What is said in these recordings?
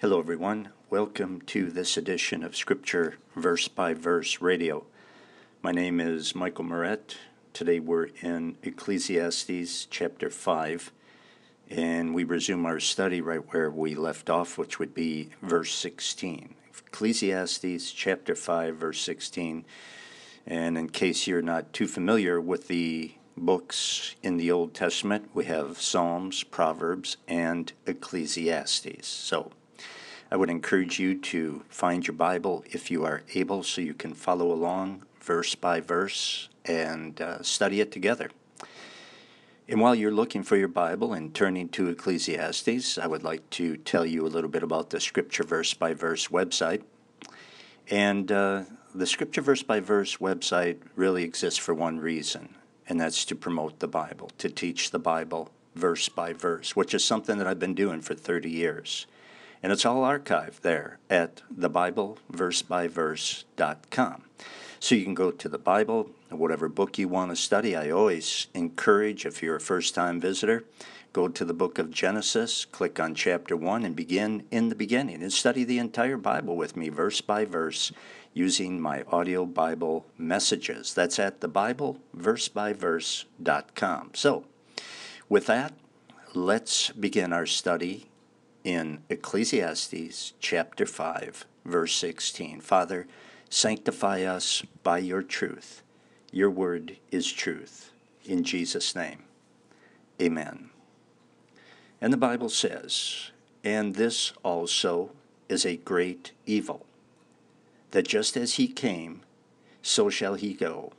Hello, everyone. Welcome to this edition of Scripture Verse by Verse Radio. My name is Michael Meurett. Today we're in Ecclesiastes chapter 5, and we resume our study right where we left off, which would be verse 16. Ecclesiastes chapter 5, verse 16. And in case you're not too familiar with the books in the Old Testament, we have Psalms, Proverbs, and Ecclesiastes. So I would encourage you to find your Bible if you are able so you can follow along verse by verse and uh, study it together. And while you're looking for your Bible and turning to Ecclesiastes, I would like to tell you a little bit about the Scripture Verse by Verse website. And uh, the Scripture Verse by Verse website really exists for one reason, and that's to promote the Bible, to teach the Bible verse by verse, which is something that I've been doing for 30 years. And it's all archived there at thebibleversebyverse.com. So you can go to the Bible, whatever book you want to study. I always encourage, if you're a first time visitor, go to the book of Genesis, click on chapter 1, and begin in the beginning and study the entire Bible with me, verse by verse, using my audio Bible messages. That's at thebibleversebyverse.com. So, with that, let's begin our study in Ecclesiastes chapter 5, verse 16. Father, sanctify us by your truth. Your word is truth. In Jesus' name, amen. And the Bible says, And this also is a great evil, that just as he came, so shall he go.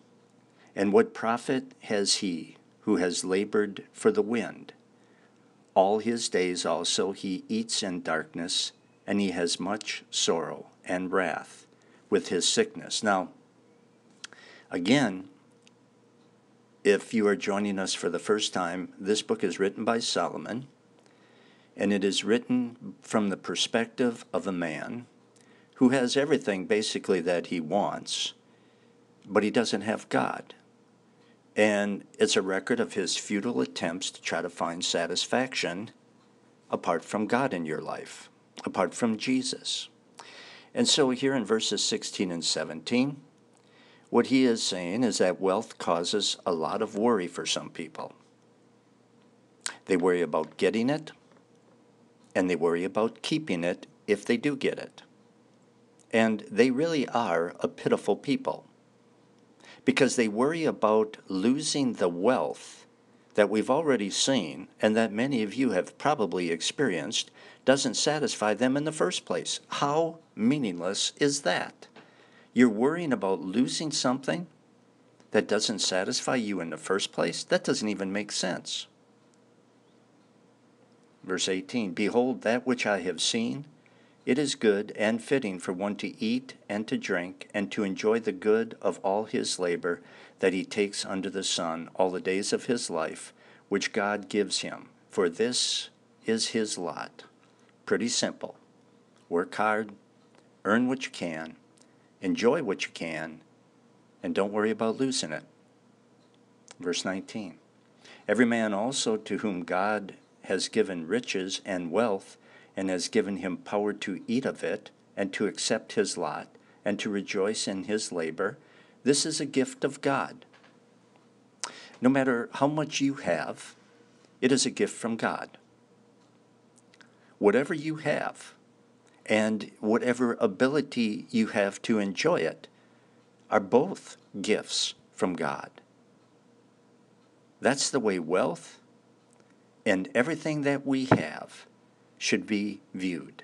And what profit has he who has labored for the wind? All his days also he eats in darkness, and he has much sorrow and wrath with his sickness. Now, again, if you are joining us for the first time, this book is written by Solomon, and it is written from the perspective of a man who has everything basically that he wants, but he doesn't have God. And it's a record of his futile attempts to try to find satisfaction apart from God in your life, apart from Jesus. And so, here in verses 16 and 17, what he is saying is that wealth causes a lot of worry for some people. They worry about getting it, and they worry about keeping it if they do get it. And they really are a pitiful people because they worry about losing the wealth that we've already seen and that many of you have probably experienced doesn't satisfy them in the first place. How meaningless is that? You're worrying about losing something that doesn't satisfy you in the first place? That doesn't even make sense. Verse 18 Behold, that which I have seen it is good and fitting for one to eat and to drink and to enjoy the good of all his labor that he takes under the sun all the days of his life, which God gives him. For this is his lot. Pretty simple. Work hard, earn what you can, enjoy what you can, and don't worry about losing it. Verse 19 Every man also to whom God has given riches and wealth and has given him power to eat of it, and to accept his lot, and to rejoice in his labor. This is a gift of God. No matter how much you have, it is a gift from God. Whatever you have, and whatever ability you have to enjoy it, are both gifts from God. That's the way wealth and everything that we have should be viewed.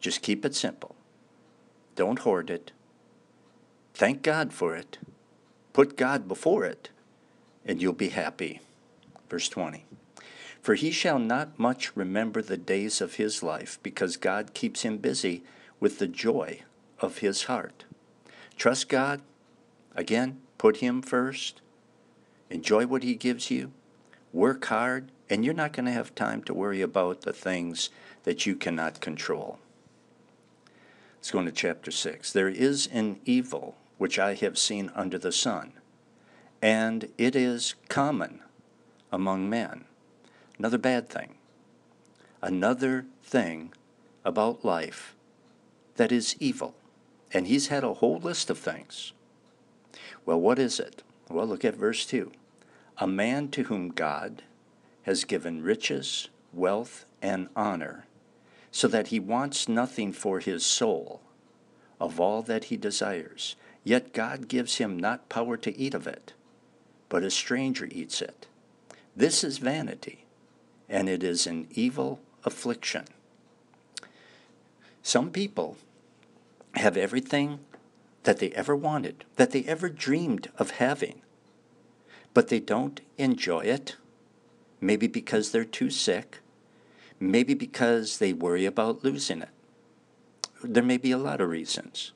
Just keep it simple. Don't hoard it. Thank God for it. Put God before it, and you'll be happy. Verse 20 For he shall not much remember the days of his life, because God keeps him busy with the joy of his heart. Trust God. Again, put him first. Enjoy what he gives you. Work hard and you're not going to have time to worry about the things that you cannot control. Let's go into chapter 6. There is an evil which I have seen under the sun, and it is common among men. Another bad thing. Another thing about life that is evil. And he's had a whole list of things. Well, what is it? Well, look at verse 2. A man to whom God has given riches, wealth, and honor, so that he wants nothing for his soul of all that he desires. Yet God gives him not power to eat of it, but a stranger eats it. This is vanity, and it is an evil affliction. Some people have everything that they ever wanted, that they ever dreamed of having, but they don't enjoy it. Maybe because they're too sick, maybe because they worry about losing it. There may be a lot of reasons,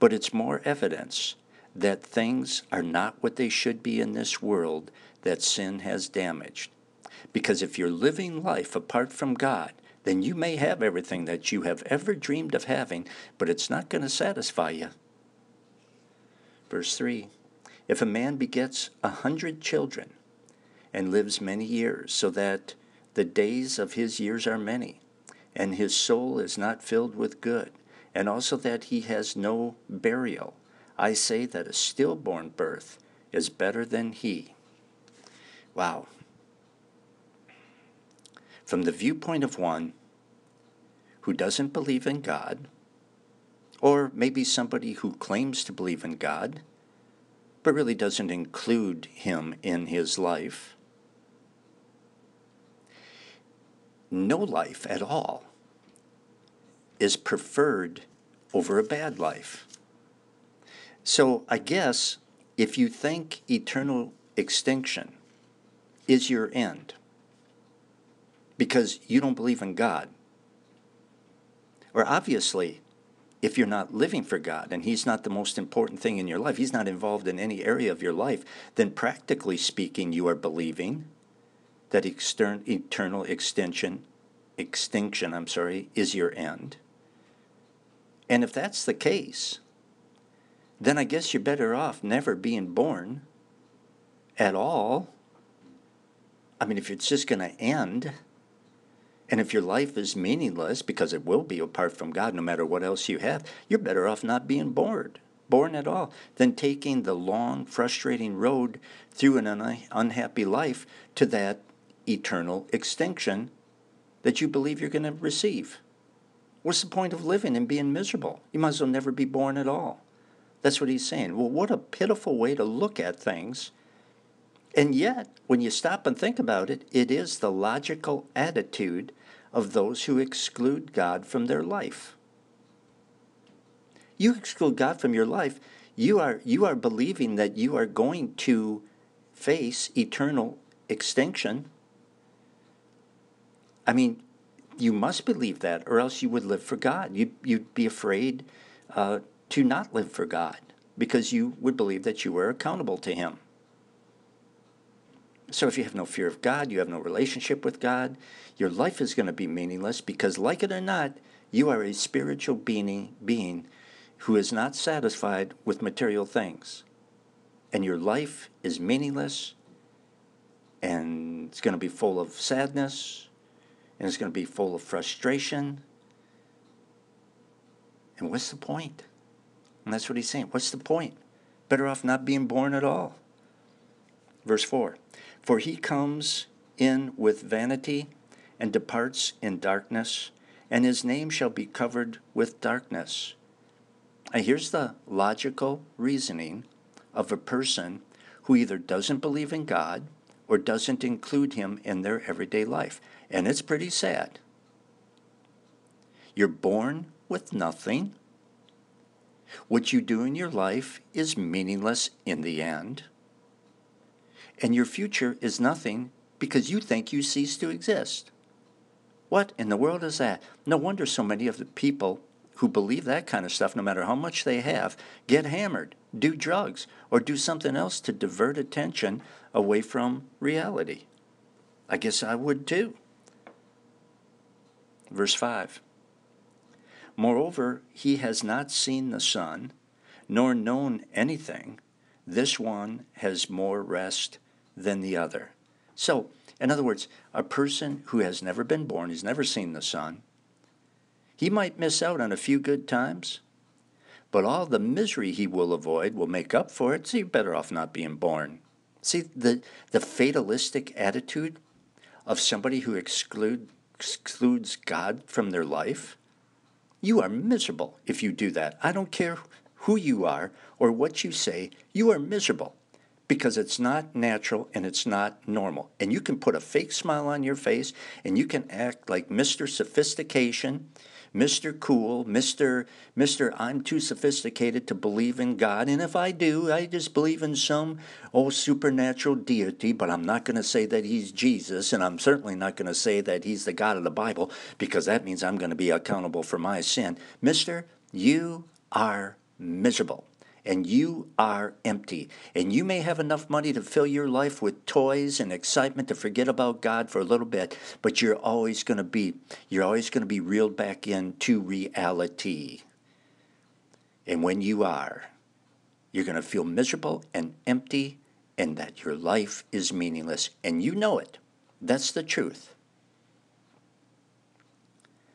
but it's more evidence that things are not what they should be in this world that sin has damaged. Because if you're living life apart from God, then you may have everything that you have ever dreamed of having, but it's not going to satisfy you. Verse 3 If a man begets a hundred children and lives many years, so that the days of his years are many, and his soul is not filled with good, and also that he has no burial, I say that a stillborn birth is better than he. Wow, from the viewpoint of one who doesn't believe in God, or maybe somebody who claims to believe in God, but really doesn't include Him in his life. No life at all is preferred over a bad life. So I guess if you think eternal extinction is your end, because you don't believe in God. Or obviously, if you're not living for God and He's not the most important thing in your life, He's not involved in any area of your life, then practically speaking, you are believing that extern- eternal extension, extinction, I'm sorry, is your end. And if that's the case, then I guess you're better off never being born at all. I mean, if it's just going to end, and if your life is meaningless, because it will be apart from God, no matter what else you have, you're better off not being bored, born at all, than taking the long, frustrating road through an un- unhappy life to that eternal extinction that you believe you're going to receive. What's the point of living and being miserable? You might as well never be born at all. That's what he's saying. Well, what a pitiful way to look at things. And yet, when you stop and think about it, it is the logical attitude of those who exclude God from their life. You exclude God from your life, you are, you are believing that you are going to face eternal extinction. I mean, you must believe that, or else you would live for God. You'd, you'd be afraid uh, to not live for God because you would believe that you were accountable to Him. So if you have no fear of God, you have no relationship with God, your life is going to be meaningless because, like it or not, you are a spiritual being, being who is not satisfied with material things. And your life is meaningless and it's going to be full of sadness and it's going to be full of frustration. And what's the point? And that's what he's saying. What's the point? Better off not being born at all. Verse 4 For he comes in with vanity and departs in darkness, and his name shall be covered with darkness. And here's the logical reasoning of a person who either doesn't believe in God or doesn't include him in their everyday life. And it's pretty sad. You're born with nothing. What you do in your life is meaningless in the end and your future is nothing because you think you cease to exist. What in the world is that? No wonder so many of the people who believe that kind of stuff, no matter how much they have, get hammered, do drugs, or do something else to divert attention away from reality. I guess I would too. Verse 5 Moreover, he has not seen the sun, nor known anything. This one has more rest than the other. So, in other words, a person who has never been born, he's never seen the sun, He might miss out on a few good times, but all the misery he will avoid will make up for it, so you're better off not being born. See, the, the fatalistic attitude of somebody who exclude, excludes God from their life, you are miserable if you do that. I don't care who you are or what you say, you are miserable because it's not natural and it's not normal. And you can put a fake smile on your face and you can act like Mr. Sophistication Mr. Cool, Mr. Mr. I'm too sophisticated to believe in God, and if I do, I just believe in some oh supernatural deity, but I'm not going to say that he's Jesus, and I'm certainly not going to say that he's the God of the Bible because that means I'm going to be accountable for my sin. Mister, you are miserable and you are empty. And you may have enough money to fill your life with toys and excitement to forget about God for a little bit, but you're always going to be you're always going to be reeled back into reality. And when you are, you're going to feel miserable and empty and that your life is meaningless and you know it. That's the truth.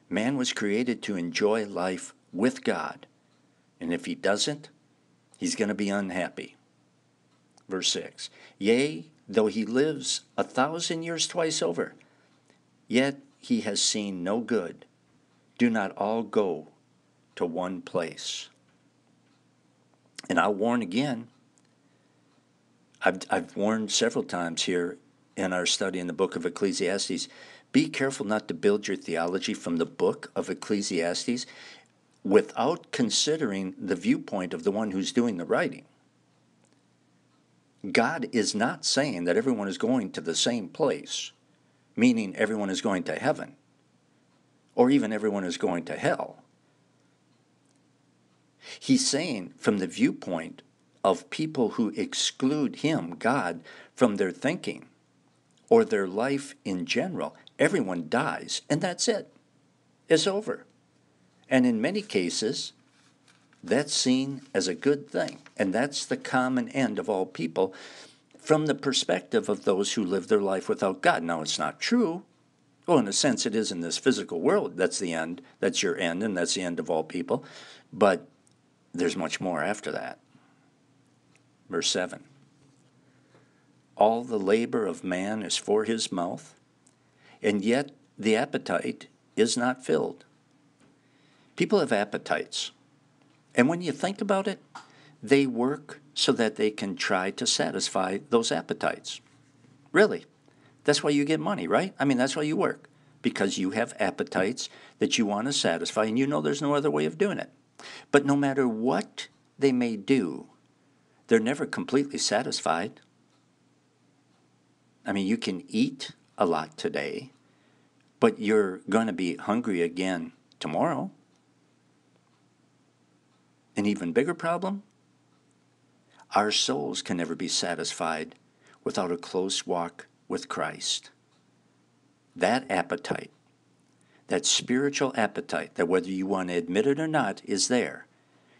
Man was created to enjoy life with God. And if he doesn't, he's going to be unhappy. Verse 6 Yea, though he lives a thousand years twice over, yet he has seen no good. Do not all go to one place. And I'll warn again. I've, I've warned several times here in our study in the book of Ecclesiastes be careful not to build your theology from the book of Ecclesiastes without considering the viewpoint of the one who's doing the writing. God is not saying that everyone is going to the same place, meaning everyone is going to heaven, or even everyone is going to hell. He's saying, from the viewpoint of people who exclude Him, God, from their thinking or their life in general, everyone dies, and that's it. It's over. And in many cases, that's seen as a good thing. And that's the common end of all people from the perspective of those who live their life without God. Now, it's not true. Well, in a sense, it is in this physical world. That's the end. That's your end, and that's the end of all people. But there's much more after that. Verse 7 All the labor of man is for his mouth, and yet the appetite is not filled. People have appetites. And when you think about it, they work so that they can try to satisfy those appetites. Really. That's why you get money, right? I mean, that's why you work, because you have appetites that you want to satisfy, and you know there's no other way of doing it. But no matter what they may do, they're never completely satisfied. I mean, you can eat a lot today, but you're going to be hungry again tomorrow. An even bigger problem? Our souls can never be satisfied without a close walk with Christ. That appetite, that spiritual appetite, that whether you want to admit it or not is there,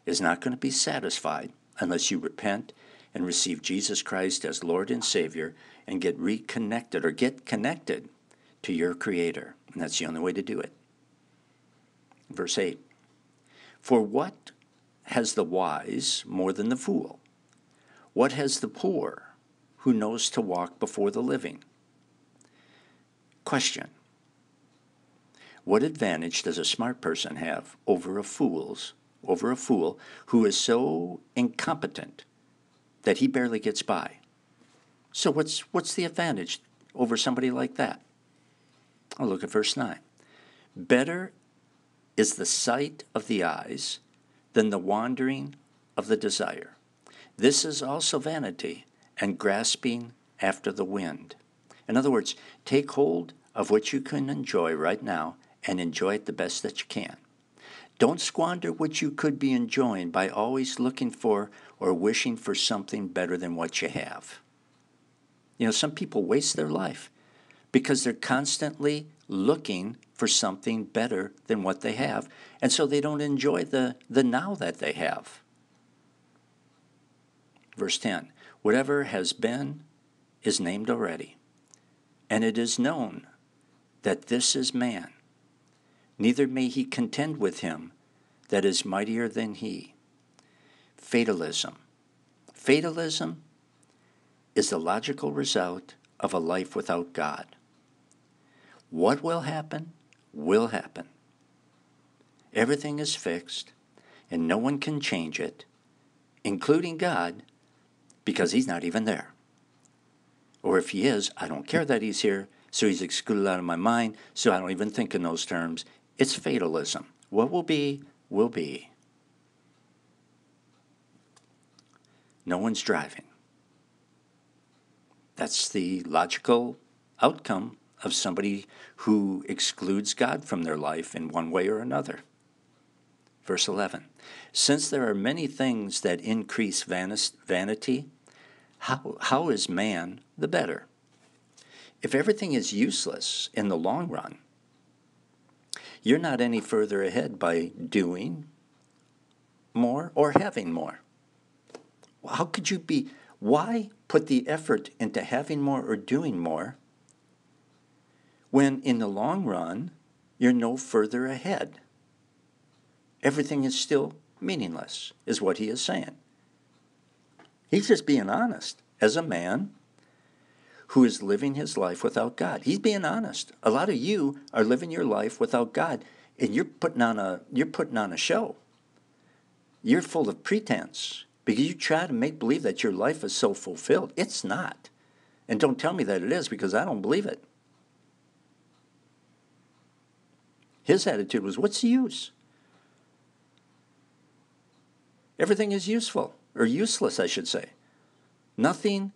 is not going to be satisfied unless you repent and receive Jesus Christ as Lord and Savior and get reconnected or get connected to your Creator. And that's the only way to do it. Verse 8 For what has the wise more than the fool? What has the poor who knows to walk before the living? Question What advantage does a smart person have over a fool's over a fool who is so incompetent that he barely gets by? So what's what's the advantage over somebody like that? I'll look at verse 9. Better is the sight of the eyes than the wandering of the desire. This is also vanity and grasping after the wind. In other words, take hold of what you can enjoy right now and enjoy it the best that you can. Don't squander what you could be enjoying by always looking for or wishing for something better than what you have. You know, some people waste their life because they're constantly looking for something better than what they have, and so they don't enjoy the, the now that they have. Verse 10 Whatever has been is named already, and it is known that this is man. neither may he contend with him that is mightier than he. Fatalism. Fatalism is the logical result of a life without God. What will happen, will happen. Everything is fixed, and no one can change it, including God, because He's not even there. Or if He is, I don't care that He's here, so He's excluded out of my mind, so I don't even think in those terms. It's fatalism. What will be, will be. No one's driving. That's the logical outcome of somebody who excludes God from their life in one way or another. Verse 11 Since there are many things that increase vanity, how, how is man the better? If everything is useless in the long run, you're not any further ahead by doing more or having more. How could you be? Why put the effort into having more or doing more when in the long run you're no further ahead? Everything is still meaningless, is what he is saying. He's just being honest as a man who is living his life without God. He's being honest. A lot of you are living your life without God, and you're putting on a you're putting on a show. You're full of pretense because you try to make believe that your life is so fulfilled. It's not. And don't tell me that it is because I don't believe it. His attitude was, What's the use? Everything is useful, or useless, I should say. Nothing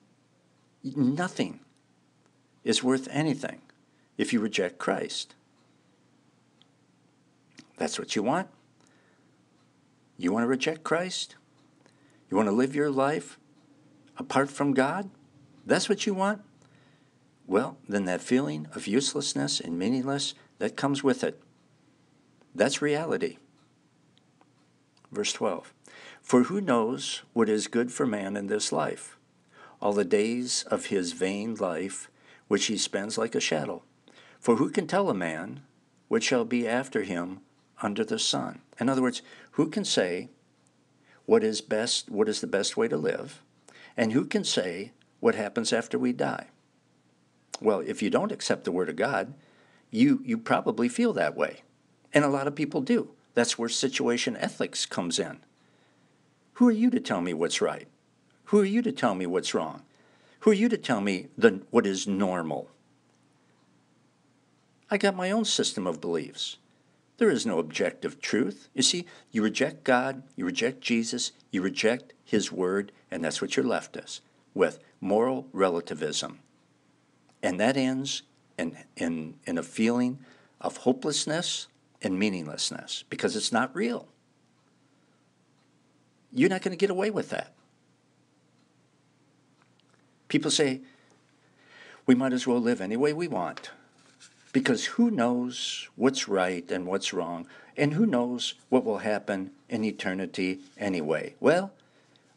Nothing is worth anything if you reject Christ. That's what you want? You want to reject Christ? You want to live your life apart from God? That's what you want? Well, then that feeling of uselessness and meaningless that comes with it. That's reality. Verse 12 For who knows what is good for man in this life? all the days of his vain life, which he spends like a shadow. For who can tell a man what shall be after him under the sun? In other words, who can say what is best, what is the best way to live, and who can say what happens after we die? Well, if you don't accept the word of God, you you probably feel that way. And a lot of people do. That's where situation ethics comes in. Who are you to tell me what's right? Who are you to tell me what's wrong? Who are you to tell me the, what is normal? I got my own system of beliefs. There is no objective truth. You see, you reject God, you reject Jesus, you reject His Word, and that's what you're left us with moral relativism. And that ends in, in, in a feeling of hopelessness and meaninglessness because it's not real. You're not going to get away with that. People say, we might as well live any way we want. Because who knows what's right and what's wrong, and who knows what will happen in eternity anyway? Well,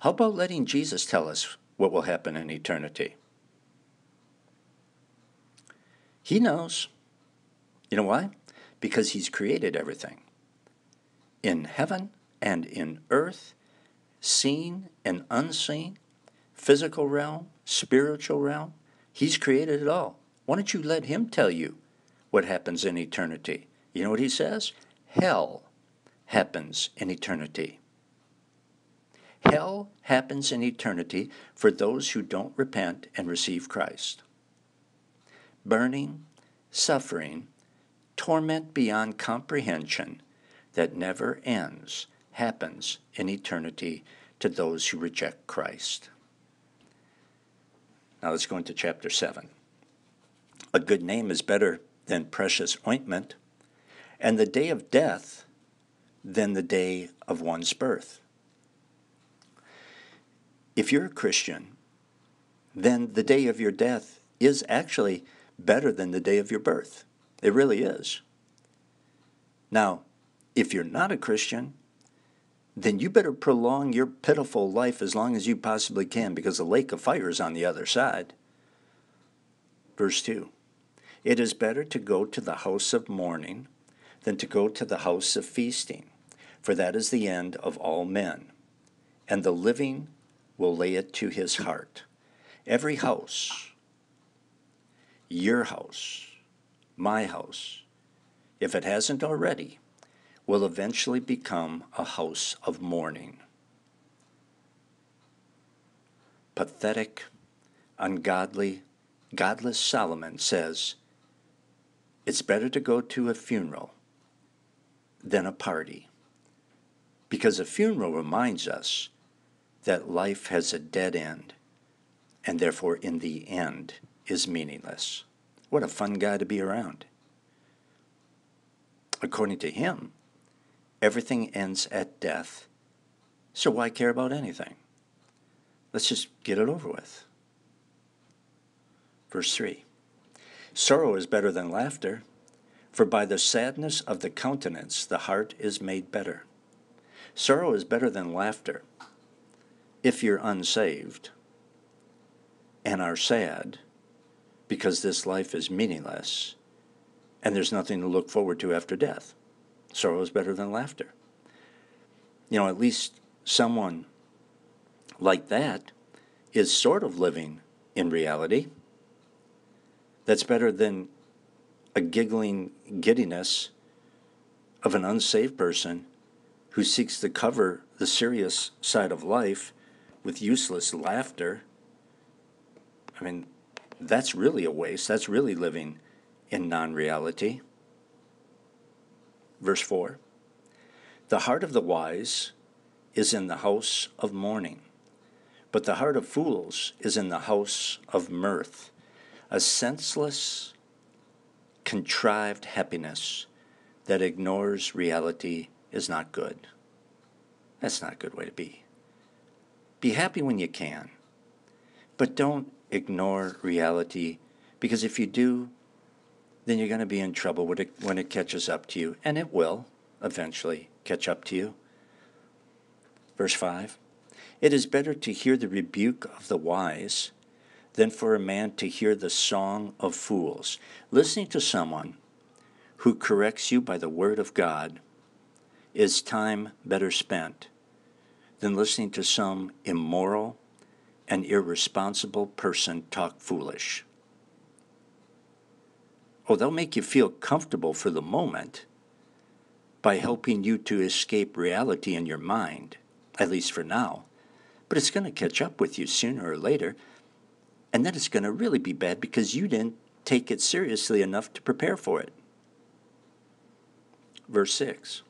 how about letting Jesus tell us what will happen in eternity? He knows. You know why? Because He's created everything in heaven and in earth, seen and unseen, physical realm, spiritual realm. He's created it all. Why don't you let him tell you what happens in eternity? You know what he says? Hell happens in eternity. Hell happens in eternity for those who don't repent and receive Christ. Burning, suffering, torment beyond comprehension that never ends happens in eternity to those who reject Christ. Now let's go into chapter 7. A good name is better than precious ointment, and the day of death than the day of one's birth. If you're a Christian, then the day of your death is actually better than the day of your birth. It really is. Now, if you're not a Christian, then you better prolong your pitiful life as long as you possibly can because the lake of fire is on the other side. Verse 2 It is better to go to the house of mourning than to go to the house of feasting, for that is the end of all men, and the living will lay it to his heart. Every house, your house, my house, if it hasn't already, will eventually become a house of mourning. Pathetic, ungodly, godless Solomon says, It's better to go to a funeral than a party. Because a funeral reminds us that life has a dead end, and therefore, in the end, is meaningless. What a fun guy to be around. According to him, everything ends at death, so why care about anything? Let's just get it over with. Verse 3 Sorrow is better than laughter, for by the sadness of the countenance the heart is made better. Sorrow is better than laughter if you're unsaved and are sad because this life is meaningless and there's nothing to look forward to after death. Sorrow is better than laughter. You know, at least someone like that is sort of living in reality. That's better than a giggling giddiness of an unsaved person who seeks to cover the serious side of life with useless laughter. I mean, that's really a waste. That's really living in non reality. Verse 4 The heart of the wise is in the house of mourning, but the heart of fools is in the house of mirth. A senseless, contrived happiness that ignores reality is not good. That's not a good way to be. Be happy when you can, but don't ignore reality because if you do, then you're going to be in trouble when it, when it catches up to you, and it will eventually catch up to you. Verse 5 It is better to hear the rebuke of the wise than for a man to hear the song of fools. Listening to someone who corrects you by the word of God is time better spent than listening to some immoral and irresponsible person talk foolish. Oh, they'll make you feel comfortable for the moment by helping you to escape reality in your mind, at least for now. But it's going to catch up with you sooner or later, and then it's going to really be bad because you didn't take it seriously enough to prepare for it. Verse 6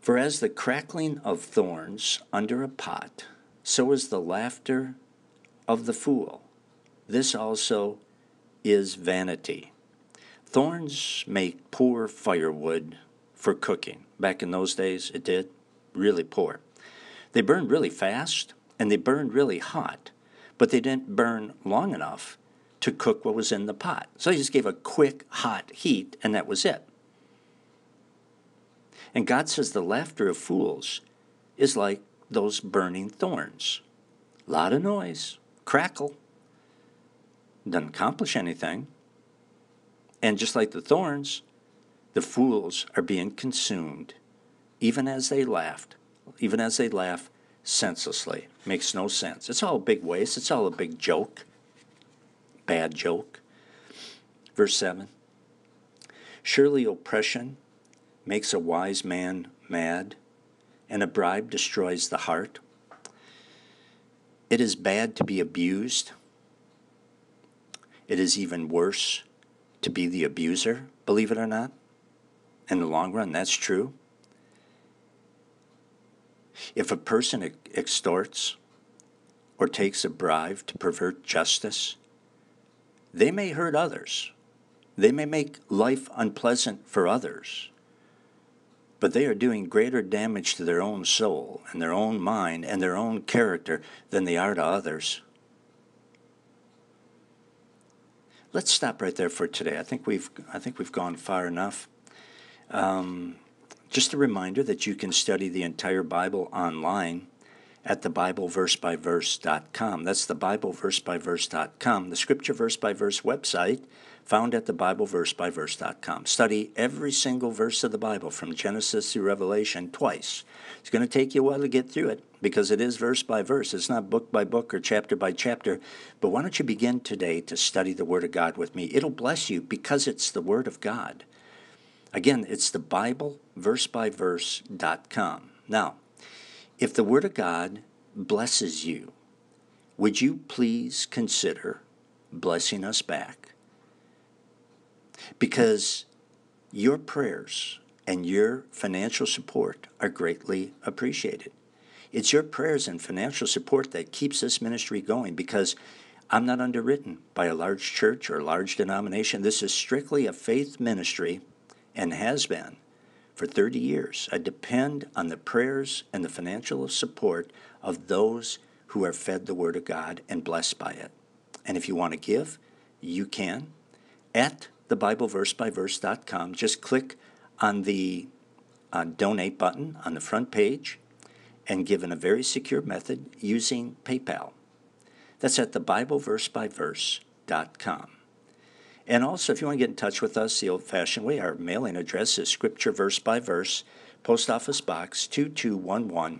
For as the crackling of thorns under a pot, so is the laughter of the fool. This also is vanity. Thorns make poor firewood for cooking. Back in those days, it did. Really poor. They burned really fast and they burned really hot, but they didn't burn long enough to cook what was in the pot. So they just gave a quick, hot heat, and that was it. And God says the laughter of fools is like those burning thorns. A lot of noise, crackle, doesn't accomplish anything. And just like the thorns, the fools are being consumed, even as they laughed, even as they laugh senselessly. Makes no sense. It's all a big waste. It's all a big joke. Bad joke. Verse 7 Surely oppression makes a wise man mad, and a bribe destroys the heart. It is bad to be abused. It is even worse to be the abuser, believe it or not. In the long run, that's true. If a person extorts or takes a bribe to pervert justice, they may hurt others. They may make life unpleasant for others. But they are doing greater damage to their own soul and their own mind and their own character than they are to others. let's stop right there for today. I think we've I think we've gone far enough. Um, just a reminder that you can study the entire Bible online at the BibleVerseByVerse.com. That's the BibleVerseByVerse.com, the Scripture Verse by Verse website found at thebibleversebyverse.com. Study every single verse of the Bible from Genesis through Revelation twice. It's going to take you a while to get through it because it is verse by verse. It's not book by book or chapter by chapter. But why don't you begin today to study the Word of God with me? It'll bless you because it's the Word of God. Again, it's the Bible verse by verse.com. Now, if the Word of God blesses you, would you please consider blessing us back? Because your prayers and your financial support are greatly appreciated. It's your prayers and financial support that keeps this ministry going because I'm not underwritten by a large church or a large denomination. This is strictly a faith ministry and has been for 30 years. I depend on the prayers and the financial support of those who are fed the Word of God and blessed by it. And if you want to give, you can at thebibleversebyverse.com. Just click on the uh, donate button on the front page and give in a very secure method using PayPal. That's at thebibleversebyverse.com. And also, if you want to get in touch with us the old fashioned way, our mailing address is Scripture Verse by Verse, Post Office Box 2211,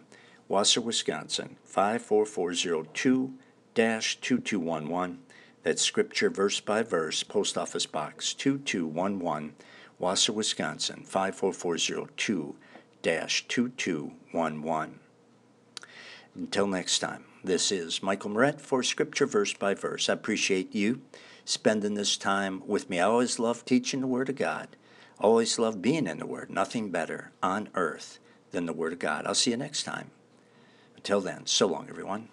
Wausau, Wisconsin 54402 2211. That's Scripture Verse by Verse, Post Office Box 2211, Wausau, Wisconsin 54402 2211. Until next time, this is Michael Meurett for Scripture Verse by Verse. I appreciate you spending this time with me. I always love teaching the Word of God. Always love being in the Word. Nothing better on earth than the Word of God. I'll see you next time. Until then, so long, everyone.